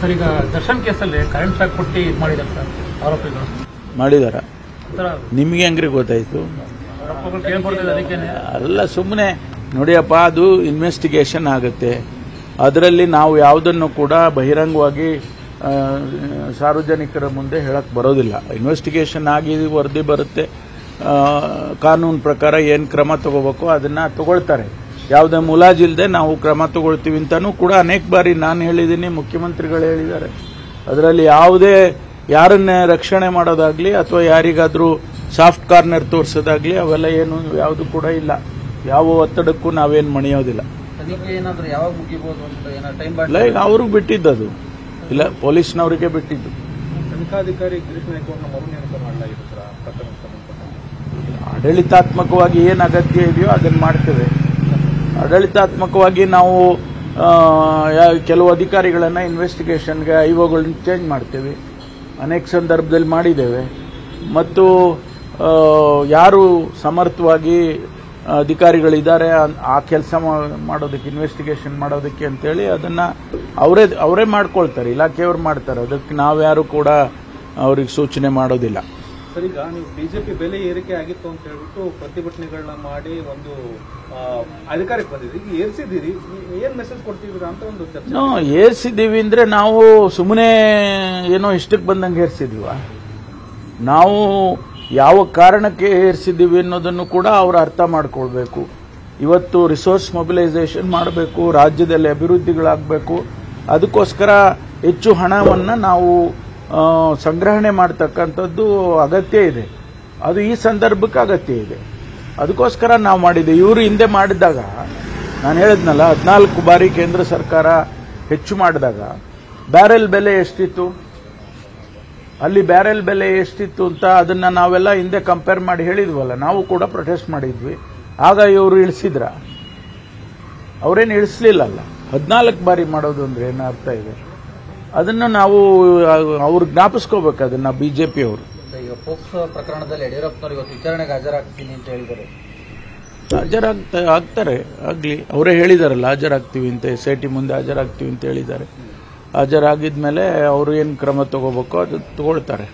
Sir ಈಗ ದರ್ಶನ್ ಕೇಸಲ್ಲಿ current shock ಕೊಟ್ಟು ಇದು ಮಾಡಿದ್ದಾರೆ ಸರ್ ಆರೋಪಿಗಳು. ಮಾಡಿದಾರ. ನಿಮಗೆ ಹೆಂಗ್ರಿ ಗೊತ್ತಾಯ್ತು? ಅಲ್ಲ ಸುಮ್ಮನೆ ನೋಡಿಯಪ್ಪ ಅದು ಇನ್ವೆಸ್ಟಿಗೇಷನ್ ಆಗುತ್ತೆ. ಅದರಲ್ಲಿ ನಾವು ಯಾವುದನ್ನು ಕೂಡ ಬಹಿರಂಗವಾಗಿ ಸಾರ್ವಜನಿಕರ ಮುಂದೆ ಹೇಳಕ್ ಬರೋದಿಲ್ಲ. ಇನ್ವೆಸ್ಟಿಗೇಷನ್ ಆಗಿ ವರದಿ ಬರುತ್ತೆ. ಕಾನೂನು ಪ್ರಕಾರ ಏನು ಕ್ರಮ ತಗೋಬೇಕು ಅದನ್ನ ತಗೊಳ್ತಾರೆ. ಯಾವುದೇ ಮುಲಾಜಿಲ್ಲದೆ ನಾವು ಕ್ರಮ ತಗೊಳ್ತೀವಿ ಅಂತಲೂ ಕೂಡ ಅನೇಕ ಬಾರಿ ನಾನು ಹೇಳಿದ್ದೀನಿ ಮುಖ್ಯಮಂತ್ರಿಗಳು ಹೇಳಿದ್ದಾರೆ. ಅದರಲ್ಲಿ ಯಾವುದೇ ಯಾರನ್ನೇ ರಕ್ಷಣೆ ಮಾಡೋದಾಗ್ಲಿ ಅಥವಾ ಯಾರಿಗಾದರೂ ಸಾಫ್ಟ್ ಕಾರ್ನರ್ ತೋರಿಸೋದಾಗ್ಲಿ ಅವೆಲ್ಲ ಏನು ಯಾವುದು ಕೂಡ ಇಲ್ಲ. ಯಾವ ಒತ್ತಡಕ್ಕೂ ನಾವೇನು ಮಣಿಯೋದಿಲ್ಲ. ತನಿಖೆ ಏನಾದ್ರೂ ಯಾವಾಗ ಮುಗಿಬಹುದು ಅಂತ ಏನೋ ಟೈಮ್ ಇಲ್ಲ ಈಗ ಬಿಟ್ಟಿದ್ದು ಅದು ಇಲ್ಲ ಪೊಲೀಸ್ನವರಿಗೆ ಬಿಟ್ಟಿದ್ದು. ತನಿಖಾಧಿಕಾರಿ ಆಡಳಿತಾತ್ಮಕವಾಗಿ ಏನು ಅಗತ್ಯ ಇದೆಯೋ ಅದನ್ನು ಮಾಡ್ತೇವೆ. ಆಡಳಿತಾತ್ಮಕವಾಗಿ ನಾವು ಕೆಲವು ಅಧಿಕಾರಿಗಳನ್ನು ಇನ್ವೆಸ್ಟಿಗೇಷನ್ಗೆ ಐಒಗಳನ್ನ ಚೇಂಜ್ ಮಾಡ್ತೇವೆ. ಅನೇಕ ಸಂದರ್ಭದಲ್ಲಿ ಮಾಡಿದ್ದೇವೆ. ಮತ್ತು ಯಾರು ಸಮರ್ಥವಾಗಿ ಅಧಿಕಾರಿಗಳಿದ್ದಾರೆ ಆ- ಆ ಕೆಲಸ ಮಾಡೋದಕ್ಕೆ ಇನ್ವೆಸ್ಟಿಗೇಷನ್ ಮಾಡೋದಕ್ಕೆ ಅಂತೇಳಿ ಅದನ್ನು ಅವರೇ ಅವರೇ ಮಾಡ್ಕೊಳ್ತಾರೆ, ಇಲಾಖೆಯವರು ಮಾಡ್ತಾರೆ. ಅದಕ್ಕೆ ನಾವ್ಯಾರು ಕೂಡ ಅವ್ರಿಗೆ ಸೂಚನೆ ಮಾಡೋದಿಲ್ಲ. ಸರ್, ಈಗ ನೀವು ಬಿಜೆಪಿ ಬೆಲೆ ಏರಿಕೆ ಆಗಿತ್ತು ಅಂತ ಹೇಳ್ಬಿಟ್ಟು ಪ್ರತಿಭಟನೆಗಳನ್ನ ಮಾಡಿ ಒಂದು ಅಧಿಕಾರಕ್ಕೆ ಈಗ ಏರ್ಸಿದ್ದೀರಿ. ಏನ್ ಮೆಸೇಜ್ ಕೊಡ್ತಿದ್ದೀರಾ ಅಂತ ಒಂದು ಚರ್ಚೆ. ಏರ್ಸಿದ್ದೀವಿ ಅಂದ್ರೆ ನಾವು ಸುಮ್ಮನೆ ಏನೋ ಇಷ್ಟಕ್ಕೆ ಬಂದಂಗೆ ಏರ್ಸಿದ್ವ ನಾವು ಯಾವ ಕಾರಣಕ್ಕೆ ಏರ್ಸಿದ್ದೀವಿ ಅನ್ನೋದನ್ನು ಕೂಡ ಅವರು ಅರ್ಥ ಮಾಡ್ಕೊಳ್ಬೇಕು. ಇವತ್ತು ರಿಸೋರ್ಸ್ ಮೊಬಿಲೈಸೇಷನ್ ಮಾಡಬೇಕು, ರಾಜ್ಯದಲ್ಲಿ ಅಭಿವೃದ್ಧಿಗಳಾಗಬೇಕು. ಅದಕ್ಕೋಸ್ಕರ ಹೆಚ್ಚು ಹಣವನ್ನು ನಾವು ಸಂಗ್ರಹಣೆ ಮಾಡ್ತಕ್ಕಂಥದ್ದು ಅಗತ್ಯ ಇದೆ. ಅದು ಈ ಸಂದರ್ಭಕ್ಕೆ ಅಗತ್ಯ ಇದೆ. ಅದಕ್ಕೋಸ್ಕರ ನಾವು ಮಾಡಿದೆ ಇವರು ಹಿಂದೆ ಮಾಡಿದಾಗ ನಾನು ಹೇಳಿದ್ನಲ್ಲ, ಹದಿನಾಲ್ಕು ಬಾರಿ ಕೇಂದ್ರ ಸರ್ಕಾರ ಹೆಚ್ಚು ಮಾಡಿದಾಗ, ಬ್ಯಾರೆಲ್ ಬೆಲೆ ಎಷ್ಟಿತ್ತು? ಅಲ್ಲಿ ಬ್ಯಾರೆಲ್ ಬೆಲೆ ಎಷ್ಟಿತ್ತು ಅಂತ ಅದನ್ನ ನಾವೆಲ್ಲ ಹಿಂದೆ ಕಂಪೇರ್ ಮಾಡಿ ಹೇಳಿದ್ವಲ್ಲ, ನಾವು ಕೂಡ ಪ್ರೊಟೆಸ್ಟ್ ಮಾಡಿದ್ವಿ. ಆಗ ಇವರು ಇಳಿಸಿದ್ರ? ಅವರೇನು ಇಳಿಸ್ಲಿಲ್ಲಲ್ಲ. ಹದಿನಾಲ್ಕು ಬಾರಿ ಮಾಡೋದು ಅಂದ್ರೆ ಏನು ಅರ್ಥ ಇದೆ? ಅದನ್ನು ನಾವು ಅವ್ರು ಜ್ಞಾಪಿಸ್ಕೋಬೇಕು ಅದನ್ನ ಬಿಜೆಪಿ ಅವರು. ಈಗ ಪೋಕ್ಸೋ ಪ್ರಕರಣದಲ್ಲಿ ಯಡಿಯೂರಪ್ಪನವರು ಇವತ್ತು ವಿಚಾರಣೆಗೆ ಹಾಜರಾಗ್ತೀನಿ ಅಂತ ಹೇಳಿದ್ದಾರೆ. ಹಾಜರಾಗ್ತಾ ಆಗ್ತಾರೆ ಆಗ್ಲಿ. ಅವರೇ ಹೇಳಿದಾರಲ್ಲ ಹಾಜರಾಗ್ತೀವಿ ಅಂತ ಎಸ್ ಐ ಟಿ ಮುಂದೆ ಹಾಜರಾಗ್ತೀವಿ ಅಂತ ಹೇಳಿದ್ದಾರೆ. ಹಾಜರಾಗಿದ್ಮೇಲೆ ಅವರು ಏನು ಕ್ರಮ ತಗೋಬೇಕು ಅದು ತಗೊಳ್ತಾರೆ.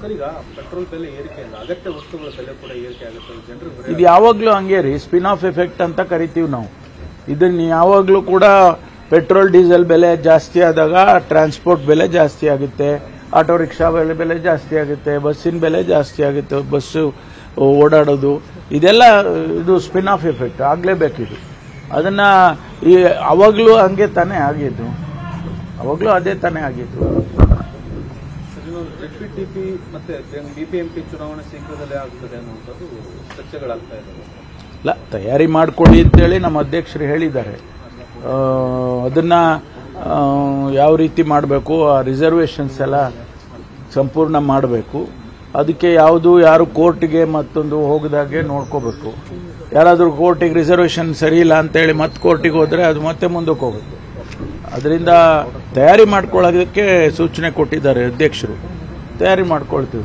ಸರ್ ಈಗ ಪೆಟ್ರೋಲ್ ಬೆಲೆ ಏರಿಕೆಯಿಂದ ಅಗತ್ಯ ವಸ್ತುಗಳ ಬೆಲೆ ಕೂಡ ಏರಿಕೆ ಆಗುತ್ತೆ. ಜನರು ಇದು ಯಾವಾಗಲೂ ಹಂಗೇರಿ ರೀ. ಸ್ಪಿನ್ ಆಫ್ ಎಫೆಕ್ಟ್ ಅಂತ ಕರಿತೀವಿ ನಾವು. ಇದನ್ನು ಯಾವಾಗಲೂ ಕೂಡ ಪೆಟ್ರೋಲ್ ಡೀಸೆಲ್ ಬೆಲೆ ಜಾಸ್ತಿ ಆದಾಗ ಟ್ರಾನ್ಸ್ಪೋರ್ಟ್ ಬೆಲೆ ಜಾಸ್ತಿ ಆಗುತ್ತೆ ಆಟೋ ರಿಕ್ಷಾ ಬೆಲೆ ಬೆಲೆ ಜಾಸ್ತಿ ಆಗುತ್ತೆ ಬಸ್ಸಿನ ಬೆಲೆ ಜಾಸ್ತಿ ಆಗುತ್ತೆ ಬಸ್ಸು ಓಡಾಡೋದು. ಇದೆಲ್ಲ ಇದು ಸ್ಪಿನ್ ಆಫ್ ಎಫೆಕ್ಟ್ ಆಗಲೇಬೇಕಿದು ಅದನ್ನ ಈ ಅವಾಗಲೂ ಹಂಗೆ ತಾನೇ ಆಗಿದ್ದು. ಅವಾಗಲೂ ಅದೇ ತಾನೇ ಆಗಿದ್ದು. ಟಿಪಿ ಮತ್ತೆ ಬಿಪಿಎಂಪಿ ಚುನಾವಣೆ ಶೀಘ್ರದಲ್ಲೇ ಆಗ್ತದೆ ಅನ್ನುವಂಥದ್ದು ಚರ್ಚೆಗಳಾಗ್ತಾ ಇದ್ದಾವೆ. ಇಲ್ಲ ತಯಾರಿ ಮಾಡ್ಕೊಳ್ಳಿ ಅಂತೇಳಿ ನಮ್ಮ ಅಧ್ಯಕ್ಷರು ಹೇಳಿದ್ದಾರೆ. ಅದನ್ನ ಯಾವ ರೀತಿ ಮಾಡಬೇಕು, ಆ ರಿಸರ್ವೇಷನ್ಸ್ ಎಲ್ಲ ಸಂಪೂರ್ಣ ಮಾಡಬೇಕು. ಅದಕ್ಕೆ ಯಾವುದು, ಯಾರು ಕೋರ್ಟ್ಗೆ ಮತ್ತೊಂದು ಹೋಗದಾಗೆ ನೋಡ್ಕೋಬೇಕು. ಯಾರಾದರೂ ಕೋರ್ಟಿಗೆ ರಿಸರ್ವೇಷನ್ ಸರಿ ಇಲ್ಲ ಅಂತೇಳಿ ಮತ್ತೆ ಕೋರ್ಟಿಗೆ ಹೋದರೆ ಅದು ಮತ್ತೆ ಮುಂದಕ್ಕೆ ಹೋಗುತ್ತೆ. ಅದರಿಂದ ತಯಾರಿ ಮಾಡ್ಕೊಳ್ಳೋದಕ್ಕೆ ಸೂಚನೆ ಕೊಟ್ಟಿದ್ದಾರೆ ಅಧ್ಯಕ್ಷರು. ತಯಾರಿ ಮಾಡ್ಕೊಳ್ತೀವಿ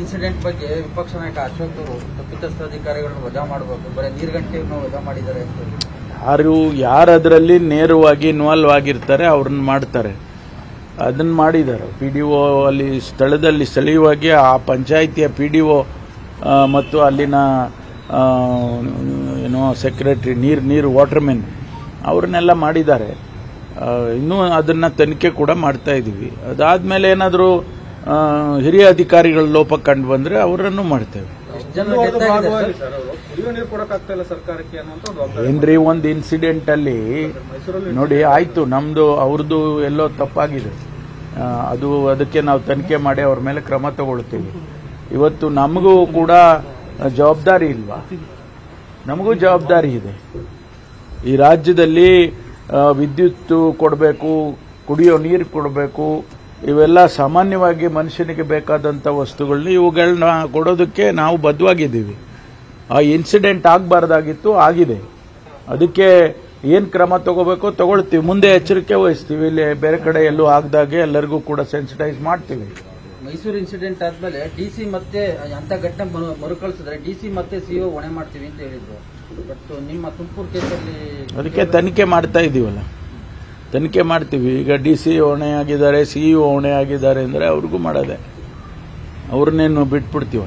ಇನ್ಸಿಡೆಂಟ್ ಬಗ್ಗೆ ವಿಪಕ್ಷ ನಾಯಕ ಅಶೋಕ್ ತಪ್ಪಿತಸ್ಥ ಅಧಿಕಾರಿಗಳನ್ನು ವಜಾ ಮಾಡಬೇಕು. ಬರೀ ನೀರ್ಗಂಟೆಯನ್ನು ವಜಾ ಮಾಡಿದ್ದಾರೆ ಅಂತ. ಯಾರು ಯಾರು ಅದರಲ್ಲಿ ನೇರವಾಗಿ ಇನ್ವಾಲ್ವ್ ಆಗಿರ್ತಾರೆ ಅವ್ರನ್ನ ಮಾಡ್ತಾರೆ. ಅದನ್ನ ಮಾಡಿದ್ದಾರೆ. ಪಿ ಡಿ ಒ ಅಲ್ಲಿ ಸ್ಥಳದಲ್ಲಿ ಸ್ಥಳೀಯವಾಗಿ ಆ ಪಂಚಾಯಿತಿಯ ಪಿ ಡಿ ಒ ಮತ್ತು ಅಲ್ಲಿನ ಏನೋ ಸೆಕ್ರೆಟರಿ ನೀರು ನೀರು ವಾಟರ್ಮೆನ್ ಅವ್ರನ್ನೆಲ್ಲ ಮಾಡಿದ್ದಾರೆ. ಇನ್ನೂ ಅದನ್ನ ತನಿಖೆ ಕೂಡ ಮಾಡ್ತಾ ಇದ್ದೀವಿ ಅದಾದ್ಮೇಲೆ ಏನಾದರೂ ಹಿರಿಯ ಅಧಿಕಾರಿಗಳ ಲೋಪ ಕಂಡು ಬಂದರೆ ಅವರನ್ನು ಮಾಡ್ತೇವೆ. ಏನ್ರಿ ಒಂದು ಇನ್ಸಿಡೆಂಟ್ ಅಲ್ಲಿ ನೋಡಿ ಆಯ್ತು ನಮ್ದು ಅವ್ರದ್ದು ಎಲ್ಲೋ ತಪ್ಪಾಗಿದೆ. ಅದು ಅದಕ್ಕೆ ನಾವು ತನಿಖೆ ಮಾಡಿ ಅವ್ರ ಮೇಲೆ ಕ್ರಮ ತಗೊಳ್ತೀವಿ. ಇವತ್ತು ನಮಗೂ ಕೂಡ ಜವಾಬ್ದಾರಿ ಇಲ್ವಾ? ನಮಗೂ ಜವಾಬ್ದಾರಿ ಇದೆ. ಈ ರಾಜ್ಯದಲ್ಲಿ ವಿದ್ಯುತ್ ಕೊಡಬೇಕು ಕುಡಿಯೋ ನೀರು ಕೊಡಬೇಕು ಇವೆಲ್ಲ ಸಾಮಾನ್ಯವಾಗಿ ಮನುಷ್ಯನಿಗೆ ಬೇಕಾದಂಥ ವಸ್ತುಗಳನ್ನ ಇವುಗಳನ್ನ ಕೊಡೋದಕ್ಕೆ ನಾವು ಬದ್ಧವಾಗಿದ್ದೀವಿ. ಆ ಇನ್ಸಿಡೆಂಟ್ ಆಗಬಾರ್ದಾಗಿತ್ತು ಆಗಿದೆ. ಅದಕ್ಕೆ ಏನು ಕ್ರಮ ತಗೋಬೇಕು ತಗೊಳ್ತೀವಿ. ಮುಂದೆ ಎಚ್ಚರಿಕೆ ವಹಿಸ್ತೀವಿ. ಇಲ್ಲಿ ಬೇರೆ ಕಡೆ ಎಲ್ಲೂ ಆಗದಾಗೆ ಎಲ್ಲರಿಗೂ ಕೂಡ ಸೆನ್ಸಿಟೈಸ್ ಮಾಡ್ತೀವಿ. ಮೈಸೂರು ಇನ್ಸಿಡೆಂಟ್ ಆದ್ಮೇಲೆ ಡಿಸಿ ಮತ್ತೆ ಅಂತ ಘಟನೆ ಮರುಕಳಿಸಿದ್ರೆ ಮರುಕಳಿಸಿದ್ರೆ ಡಿಸಿ ಮತ್ತೆ ಸಿಒ ಹೊಣೆ ಮಾಡ್ತೀವಿ ಅಂತ ಹೇಳಿದ್ರು. ಬಟ್ ನಿಮ್ಮ ತುಮಕೂರು ಕೇಸಲ್ಲಿ ಅದಕ್ಕೆ ತನಿಖೆ ಮಾಡ್ತಾ ಇದ್ದೀವಲ್ಲ ತನಿಖೆ ಮಾಡ್ತೀವಿ. ಈಗ ಡಿ ಸಿ ಹೊಣೆ ಆಗಿದ್ದಾರೆ ಸಿಇಒ ಹೊಣೆ ಆಗಿದ್ದಾರೆ ಅಂದರೆ ಅವ್ರಿಗೂ ಮಾಡೋದೆ. ಅವ್ರನ್ನೇನು ಬಿಟ್ಬಿಡ್ತೀವ?